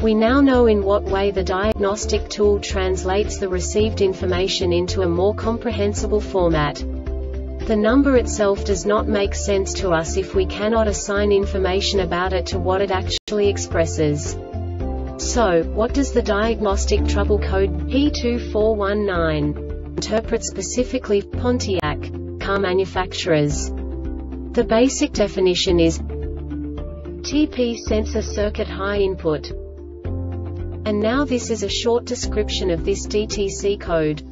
We now know in what way the diagnostic tool translates the received information into a more comprehensible format. The number itself does not make sense to us if we cannot assign information about it to what it actually expresses. So, what does the diagnostic trouble code P2419 interpret specifically Pontiac car manufacturers? The basic definition is TP sensor circuit high input and now this is a short description of this DTC code.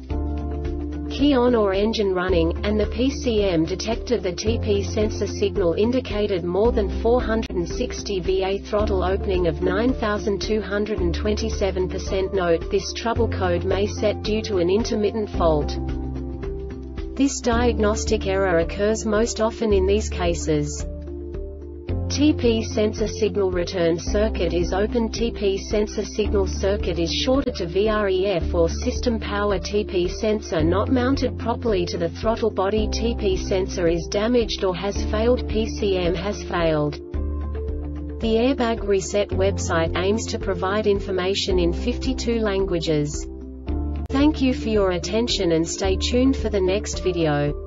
Key on or engine running, and the PCM detected the TP sensor signal indicated more than 460 VA throttle opening of 9227%. Note, this trouble code may set due to an intermittent fault. This diagnostic error occurs most often in these cases. TP sensor signal return circuit is open TP sensor signal circuit is shorted to VREF or system power TP sensor not mounted properly to the throttle body TP sensor is damaged or has failed PCM has failed. The Airbag Reset website aims to provide information in 52 languages. Thank you for your attention and stay tuned for the next video.